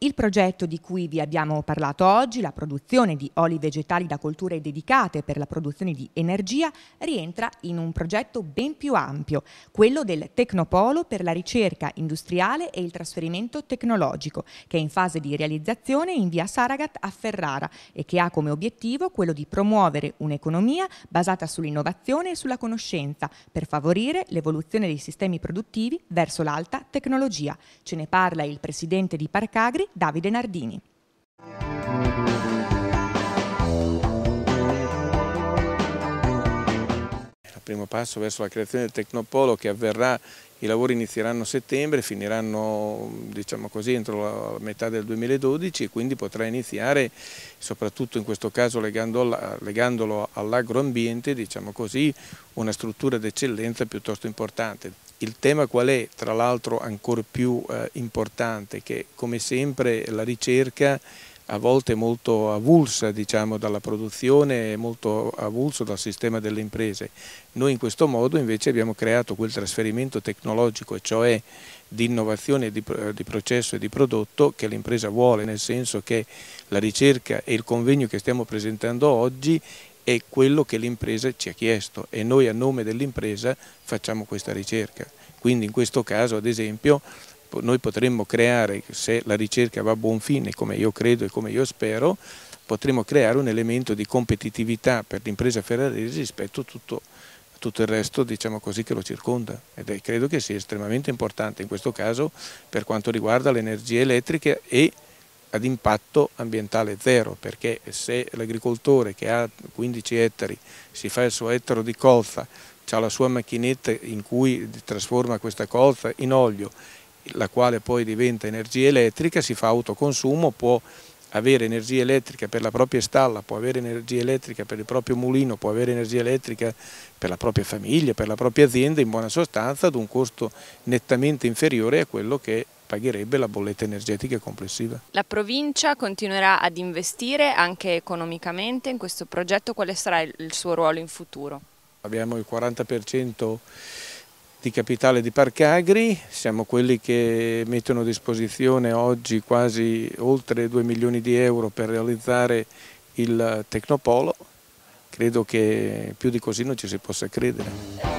Il progetto di cui vi abbiamo parlato oggi, la produzione di oli vegetali da colture dedicate per la produzione di energia, rientra in un progetto ben più ampio, quello del Tecnopolo per la ricerca industriale e il trasferimento tecnologico, che è in fase di realizzazione in via Saragat a Ferrara e che ha come obiettivo quello di promuovere un'economia basata sull'innovazione e sulla conoscenza per favorire l'evoluzione dei sistemi produttivi verso l'alta tecnologia. Ce ne parla il presidente di Parcagri, Davide Nardini. Il primo passo verso la creazione del Tecnopolo che avverrà, i lavori inizieranno a settembre, finiranno diciamo così, entro la metà del 2012 e quindi potrà iniziare, soprattutto in questo caso legandolo all'agroambiente, diciamo una struttura d'eccellenza piuttosto importante. Il tema qual è? Tra l'altro ancora più eh, importante, che come sempre la ricerca a volte è molto avulsa diciamo, dalla produzione, molto avulso dal sistema delle imprese. Noi in questo modo invece abbiamo creato quel trasferimento tecnologico, cioè di innovazione di, di processo e di prodotto che l'impresa vuole, nel senso che la ricerca e il convegno che stiamo presentando oggi è quello che l'impresa ci ha chiesto e noi a nome dell'impresa facciamo questa ricerca. Quindi in questo caso ad esempio noi potremmo creare, se la ricerca va a buon fine come io credo e come io spero, potremmo creare un elemento di competitività per l'impresa ferrarese rispetto a tutto, a tutto il resto diciamo così, che lo circonda ed è, credo che sia estremamente importante in questo caso per quanto riguarda l'energia elettrica e ad impatto ambientale zero, perché se l'agricoltore che ha 15 ettari si fa il suo ettaro di colza, ha la sua macchinetta in cui trasforma questa colza in olio, la quale poi diventa energia elettrica, si fa autoconsumo, può avere energia elettrica per la propria stalla, può avere energia elettrica per il proprio mulino, può avere energia elettrica per la propria famiglia, per la propria azienda, in buona sostanza ad un costo nettamente inferiore a quello che pagherebbe la bolletta energetica complessiva. La provincia continuerà ad investire anche economicamente in questo progetto, quale sarà il suo ruolo in futuro? Abbiamo il 40% di capitale di Parcagri, siamo quelli che mettono a disposizione oggi quasi oltre 2 milioni di euro per realizzare il Tecnopolo, credo che più di così non ci si possa credere.